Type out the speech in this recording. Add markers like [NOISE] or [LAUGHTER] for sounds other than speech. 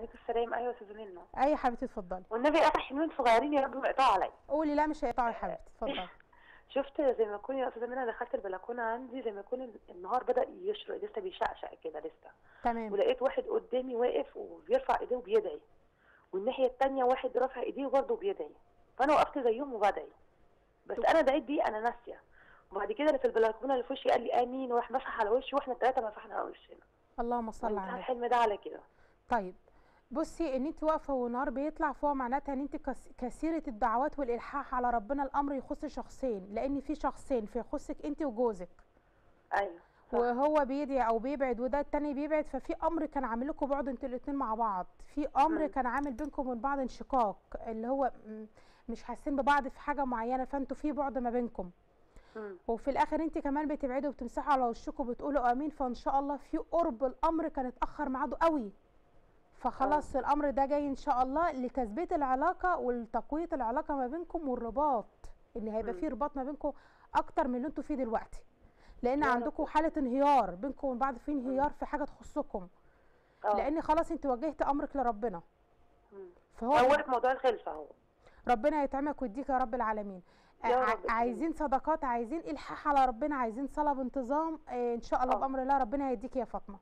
عليكم السلام. أيوه استاذه منى أي حبيبتي اتفضلي. والنبي قطع حلوين صغيرين يا رب ما يقطعوا عليا. قولي لا مش هيقطعوا يا حبيبتي. [LAUGHS] اتفضلي. شفت زي ما يكون يا أستاذة منى دخلت البلكونة عندي زي ما يكون النهار بدأ يشرق لسه بيشقشق كده لسه. تمام. ولقيت واحد قدامي واقف وبيرفع إيديه وبيدعي. والناحية التانية واحد رافع إيديه برضه بيدعي. فأنا وقفت زيهم وبدعي. بس أنا دعيت دي أنا ناسية. وبعد كده اللي في البلكونة اللي في وشي قال لي آمين وراح مسح على وشي وإحنا الثلاثه مسحنا على وشنا. اللهم صل على النبي. الحلم ده على كده. طيب. بصي إن انت واقفة ونار بيطلع فوق معناتها إن انت كثيره الدعوات والإلحاح على ربنا الأمر يخص شخصين لأن في شخصين فيخصك انت وجوزك أيوه. وهو بيدعي أو بيبعد وده التاني بيبعد ففي أمر كان عامل لكم بعد أنتوا الاتنين مع بعض في أمر مم. كان عامل بينكم وبين بعض انشقاق اللي هو مش حاسين ببعض في حاجة معينة فأنتوا في بعد ما بينكم. وفي الآخر انت كمان بتبعدوا وبتمسحوا على وشكم وبتقولوا آمين فإن شاء الله في قرب الأمر كان اتأخر ميعاده قوي فخلاص الأمر ده جاي إن شاء الله لتثبيت العلاقة ولتقويه العلاقة ما بينكم والرباط إن هيبقى. في رباط ما بينكم أكتر من اللي أنتوا فيه دلوقتي لأن. عندكم حالة انهيار بينكم وبين بعض في انهيار في حاجة تخصكم آه لأن خلاص انت وجهت أمرك لربنا. فهو هو في موضوع الخلفة اهو ربنا يطعمك ويديك يا رب العالمين يا رب. عايزين صدقات عايزين إلحاح على ربنا عايزين صلاة بانتظام آه، إن شاء الله آه. بأمر الله ربنا هيديك يا فاطمة